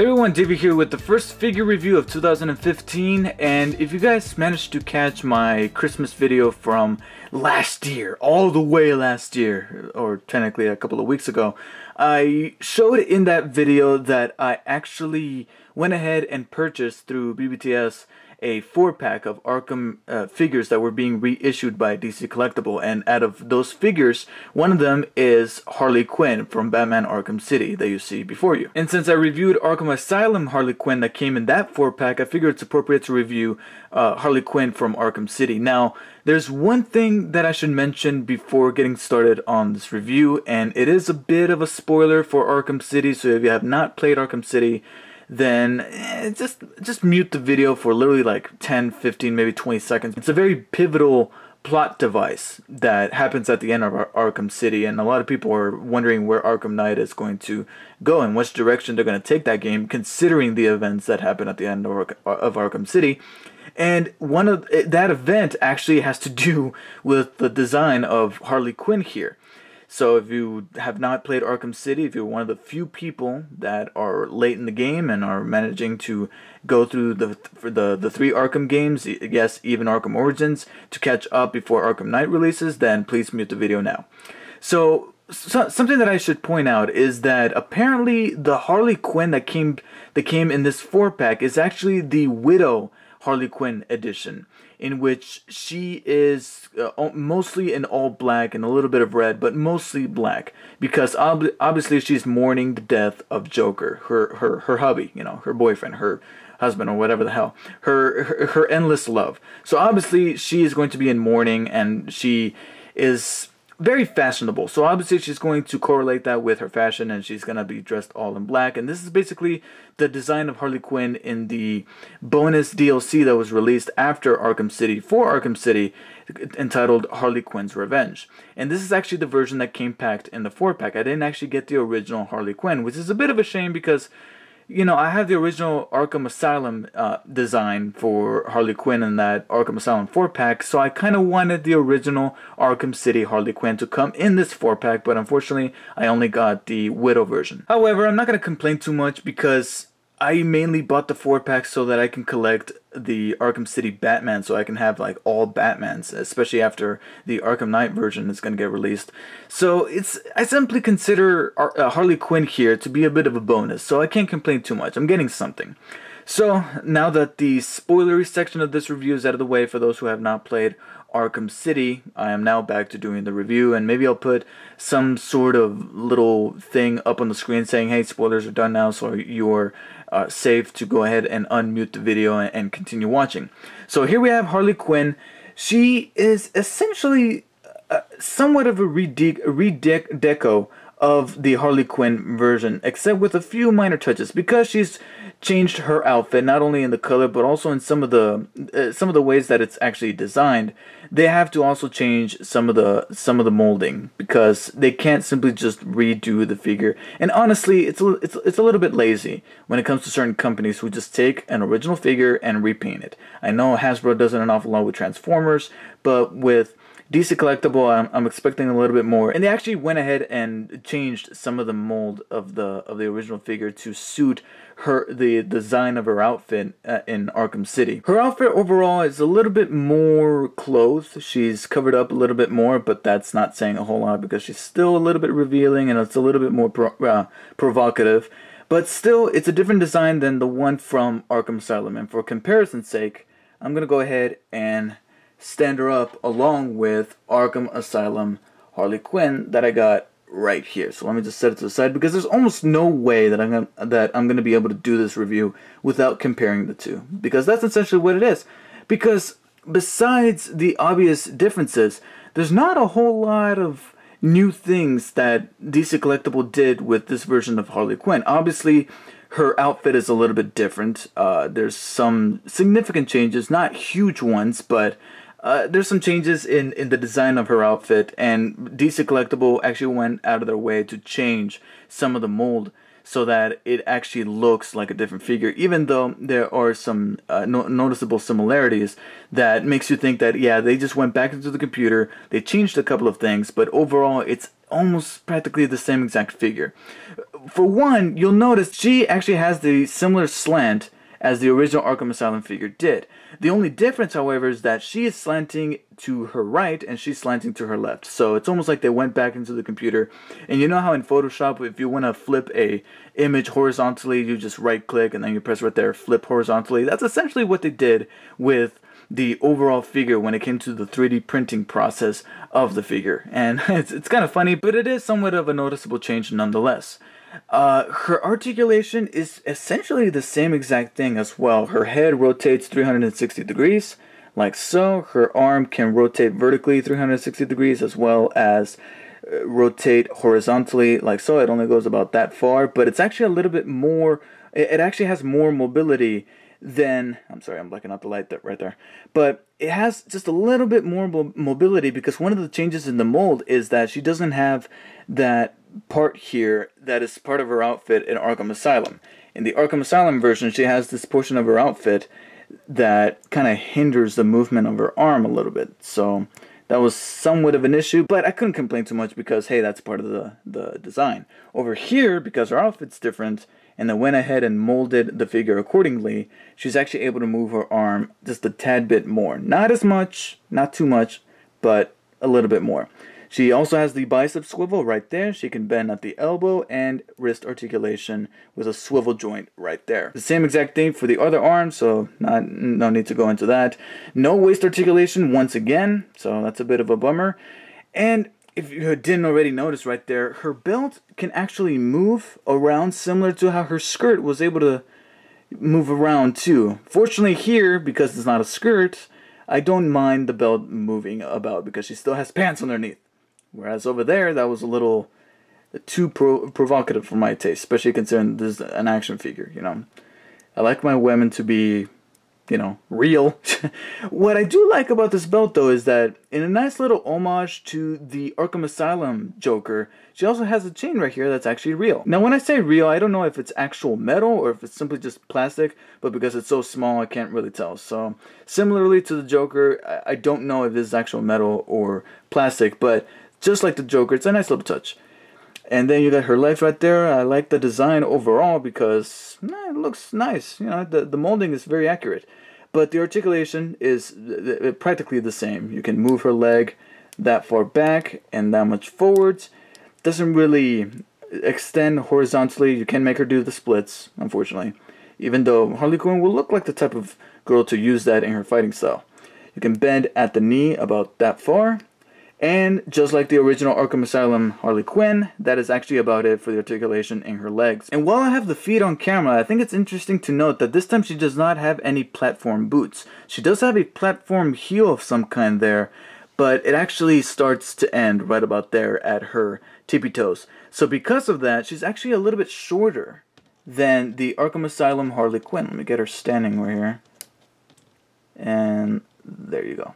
Everyone, Davey here with the first figure review of 2015 and if you guys managed to catch my Christmas video from last year, all the way last year, or technically a couple of weeks ago, I showed in that video that I actually went ahead and purchased through BBTS a four pack of Arkham uh, figures that were being reissued by DC Collectible, and out of those figures, one of them is Harley Quinn from Batman Arkham City that you see before you. And since I reviewed Arkham Asylum Harley Quinn that came in that four pack, I figured it's appropriate to review uh, Harley Quinn from Arkham City. Now, there's one thing that I should mention before getting started on this review, and it is a bit of a spoiler for Arkham City, so if you have not played Arkham City, then eh, just just mute the video for literally like 10, 15, maybe 20 seconds. It's a very pivotal plot device that happens at the end of Ar Arkham City, and a lot of people are wondering where Arkham Knight is going to go and which direction they're going to take that game, considering the events that happen at the end of, Ar of Arkham City. And one of eh, that event actually has to do with the design of Harley Quinn here. So if you have not played Arkham City, if you're one of the few people that are late in the game and are managing to go through the for the the three Arkham games, yes, even Arkham Origins, to catch up before Arkham Knight releases, then please mute the video now. So, so something that I should point out is that apparently the Harley Quinn that came that came in this four pack is actually the Widow Harley Quinn edition in which she is uh, mostly in all black and a little bit of red, but mostly black because ob obviously she's mourning the death of Joker, her her her hubby, you know, her boyfriend, her husband or whatever the hell, her her, her endless love. So obviously she is going to be in mourning and she is very fashionable. So obviously she's going to correlate that with her fashion and she's going to be dressed all in black. And this is basically the design of Harley Quinn in the bonus DLC that was released after Arkham City for Arkham City entitled Harley Quinn's Revenge. And this is actually the version that came packed in the 4-pack. I didn't actually get the original Harley Quinn, which is a bit of a shame because you know, I have the original Arkham Asylum uh, design for Harley Quinn in that Arkham Asylum 4 pack, so I kind of wanted the original Arkham City Harley Quinn to come in this 4 pack, but unfortunately, I only got the Widow version. However, I'm not going to complain too much because I mainly bought the four pack so that I can collect the Arkham City Batman, so I can have like all Batmans, especially after the Arkham Knight version is going to get released. So it's I simply consider uh, Harley Quinn here to be a bit of a bonus, so I can't complain too much. I'm getting something. So now that the spoilery section of this review is out of the way for those who have not played Arkham City, I am now back to doing the review, and maybe I'll put some sort of little thing up on the screen saying, hey, spoilers are done now, so you're uh, safe to go ahead and unmute the video and, and continue watching. So here we have Harley Quinn. She is essentially uh, somewhat of a redeco of the Harley Quinn version, except with a few minor touches because she's changed her outfit not only in the color but also in some of the uh, some of the ways that it's actually designed. They have to also change some of the some of the molding because they can't simply just redo the figure. And honestly, it's a, it's it's a little bit lazy when it comes to certain companies who just take an original figure and repaint it. I know Hasbro does it an awful lot with Transformers, but with DC Collectible, I'm, I'm expecting a little bit more. And they actually went ahead and changed some of the mold of the of the original figure to suit her the design of her outfit uh, in Arkham City. Her outfit overall is a little bit more clothed. She's covered up a little bit more, but that's not saying a whole lot because she's still a little bit revealing and it's a little bit more pro uh, provocative. But still, it's a different design than the one from Arkham Asylum. And for comparison's sake, I'm going to go ahead and stand her up along with Arkham Asylum Harley Quinn that I got right here. So let me just set it to the side because there's almost no way that I'm gonna, that I'm going to be able to do this review without comparing the two because that's essentially what it is. Because besides the obvious differences, there's not a whole lot of new things that DC Collectible did with this version of Harley Quinn. Obviously, her outfit is a little bit different. Uh, there's some significant changes, not huge ones, but uh, there's some changes in, in the design of her outfit, and DC Collectible actually went out of their way to change some of the mold so that it actually looks like a different figure, even though there are some uh, no noticeable similarities that makes you think that, yeah, they just went back into the computer, they changed a couple of things, but overall it's almost practically the same exact figure. for one, you'll notice she actually has the similar slant as the original Arkham Asylum figure did. The only difference, however, is that she is slanting to her right and she's slanting to her left. So it's almost like they went back into the computer. And you know how in Photoshop, if you want to flip a image horizontally, you just right click and then you press right there, flip horizontally. That's essentially what they did with the overall figure when it came to the 3D printing process of the figure. And it's, it's kind of funny, but it is somewhat of a noticeable change nonetheless. Uh, her articulation is essentially the same exact thing as well. Her head rotates 360 degrees, like so. Her arm can rotate vertically 360 degrees as well as uh, rotate horizontally, like so. It only goes about that far, but it's actually a little bit more, it, it actually has more mobility than, I'm sorry, I'm blacking out the light that right there, but it has just a little bit more mobility because one of the changes in the mold is that she doesn't have that part here that is part of her outfit in Arkham Asylum. In the Arkham Asylum version, she has this portion of her outfit that kind of hinders the movement of her arm a little bit. So that was somewhat of an issue, but I couldn't complain too much because, hey, that's part of the, the design. Over here, because her outfit's different, and they went ahead and molded the figure accordingly, she's actually able to move her arm just a tad bit more. Not as much, not too much, but a little bit more. She also has the bicep swivel right there. She can bend at the elbow and wrist articulation with a swivel joint right there. The same exact thing for the other arm, so not no need to go into that. No waist articulation once again, so that's a bit of a bummer. And if you didn't already notice right there, her belt can actually move around similar to how her skirt was able to move around too. Fortunately here, because it's not a skirt, I don't mind the belt moving about because she still has pants underneath. Whereas over there, that was a little uh, too pro- provocative for my taste, especially considering this is an action figure. You know, I like my women to be, you know, real. what I do like about this belt, though, is that in a nice little homage to the Arkham Asylum Joker, she also has a chain right here that's actually real. Now, when I say real, I don't know if it's actual metal or if it's simply just plastic, but because it's so small, I can't really tell. So, similarly to the Joker, I don't know if this is actual metal or plastic, but just like the Joker. It's a nice little touch. And then you got her legs right there. I like the design overall because it looks nice. You know, the, the molding is very accurate. But the articulation is practically the same. You can move her leg that far back and that much forwards. Doesn't really extend horizontally. You can make her do the splits, unfortunately. Even though Harley Quinn will look like the type of girl to use that in her fighting style. You can bend at the knee about that far and just like the original Arkham Asylum Harley Quinn, that is actually about it for the articulation in her legs. And while I have the feet on camera, I think it's interesting to note that this time she does not have any platform boots. She does have a platform heel of some kind there, but it actually starts to end right about there at her tippy toes. So because of that, she's actually a little bit shorter than the Arkham Asylum Harley Quinn. Let me get her standing right here. And there you go.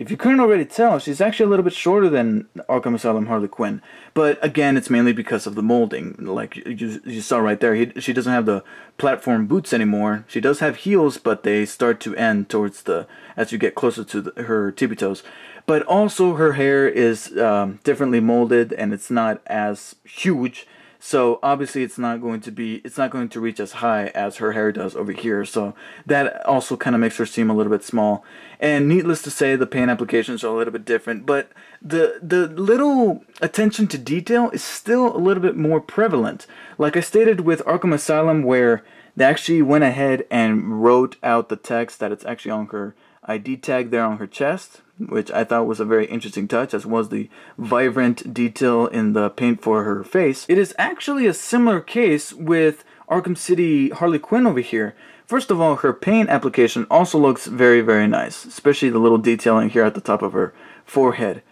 If you couldn't already tell, she's actually a little bit shorter than Arkham Asylum Harley Quinn. But again, it's mainly because of the molding. Like you, you saw right there, he, she doesn't have the platform boots anymore. She does have heels, but they start to end towards the as you get closer to the, her tippy toes. But also, her hair is um, differently molded, and it's not as huge so obviously it's not going to be it's not going to reach as high as her hair does over here. So that also kind of makes her seem a little bit small. And needless to say the paint applications are a little bit different, but the the little attention to detail is still a little bit more prevalent. Like I stated with Arkham Asylum where they actually went ahead and wrote out the text that it's actually on her ID tag there on her chest, which I thought was a very interesting touch, as was the vibrant detail in the paint for her face. It is actually a similar case with Arkham City Harley Quinn over here. First of all, her paint application also looks very, very nice, especially the little detailing here at the top of her forehead.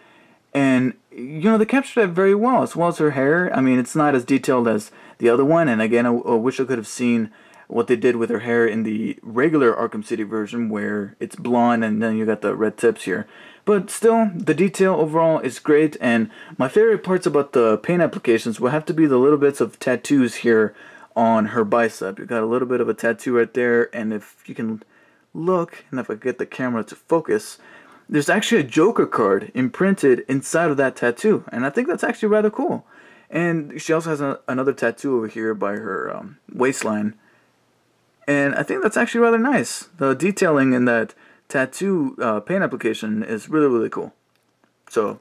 And, you know, they captured that very well, as well as her hair. I mean, it's not as detailed as the other one, and again, I, I wish I could have seen what they did with her hair in the regular Arkham City version where it's blonde and then you got the red tips here. But still, the detail overall is great and my favorite parts about the paint applications will have to be the little bits of tattoos here on her bicep. You got a little bit of a tattoo right there and if you can look, and if I get the camera to focus, there's actually a Joker card imprinted inside of that tattoo and I think that's actually rather cool. And she also has a, another tattoo over here by her um, waistline. And I think that's actually rather nice. The detailing in that tattoo uh, paint application is really, really cool. So,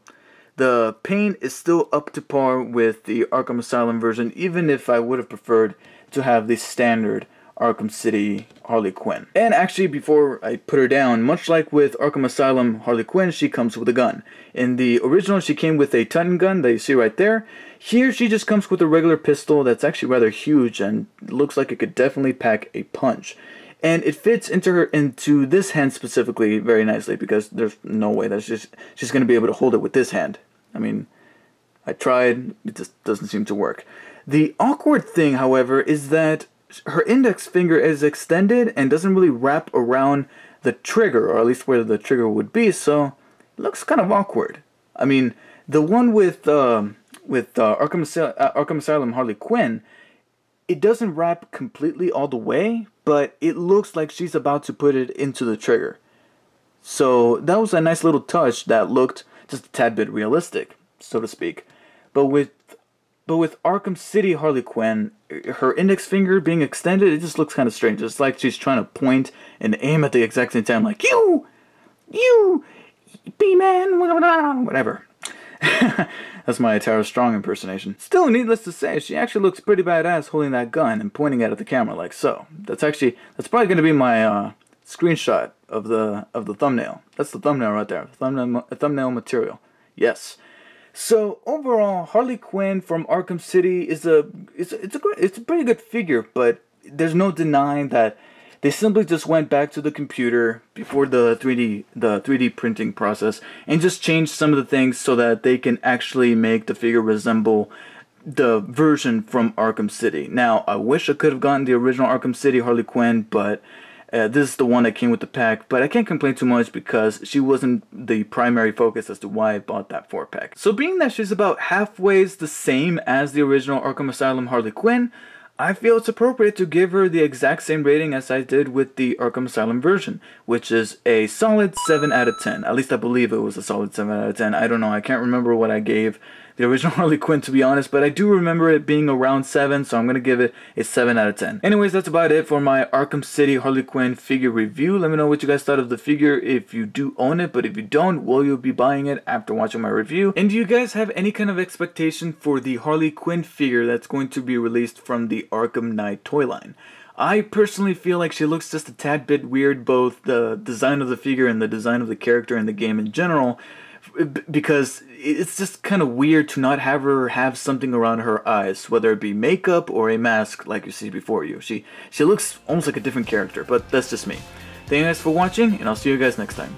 the paint is still up to par with the Arkham Asylum version, even if I would have preferred to have the standard Arkham City Harley Quinn. And actually, before I put her down, much like with Arkham Asylum Harley Quinn, she comes with a gun. In the original, she came with a Titan gun that you see right there. Here, she just comes with a regular pistol that's actually rather huge and looks like it could definitely pack a punch. And it fits into her into this hand specifically very nicely because there's no way that she's she's going to be able to hold it with this hand. I mean, I tried, it just doesn't seem to work. The awkward thing, however, is that her index finger is extended and doesn't really wrap around the trigger, or at least where the trigger would be, so it looks kind of awkward. I mean, the one with um, with uh, Arkham, uh, Arkham Asylum Harley Quinn, it doesn't wrap completely all the way, but it looks like she's about to put it into the trigger. So that was a nice little touch that looked just a tad bit realistic, so to speak. But with but with Arkham City Harley Quinn, her index finger being extended, it just looks kind of strange. It's like she's trying to point and aim at the exact same time, like, you! You! B-Man! Whatever. That's my Tara Strong impersonation. Still, needless to say, she actually looks pretty badass holding that gun and pointing it at the camera like so. That's actually, that's probably going to be my uh, screenshot of the of the thumbnail. That's the thumbnail right there. Thumbnail, thumbnail material. Yes. So overall, Harley Quinn from Arkham City is a it's a, it's a it's a pretty good figure, but there's no denying that they simply just went back to the computer before the 3D the 3D printing process and just changed some of the things so that they can actually make the figure resemble the version from Arkham City. Now, I wish I could have gotten the original Arkham City Harley Quinn, but uh, this is the one that came with the pack, but I can't complain too much because she wasn't the primary focus as to why I bought that 4 pack. So being that she's about halfway the same as the original Arkham Asylum Harley Quinn, I feel it's appropriate to give her the exact same rating as I did with the Arkham Asylum version, which is a solid 7 out of 10. At least I believe it was a solid 7 out of 10. I don't know, I can't remember what I gave the original Harley Quinn to be honest, but I do remember it being around 7, so I'm going to give it a 7 out of 10. Anyways, that's about it for my Arkham City Harley Quinn figure review. Let me know what you guys thought of the figure if you do own it, but if you don't, will you be buying it after watching my review? And do you guys have any kind of expectation for the Harley Quinn figure that's going to be released from the Arkham Knight toy line? I personally feel like she looks just a tad bit weird, both the design of the figure and the design of the character and the game in general because it's just kind of weird to not have her have something around her eyes, whether it be makeup or a mask like you see before you. She she looks almost like a different character, but that's just me. Thank you guys for watching, and I'll see you guys next time.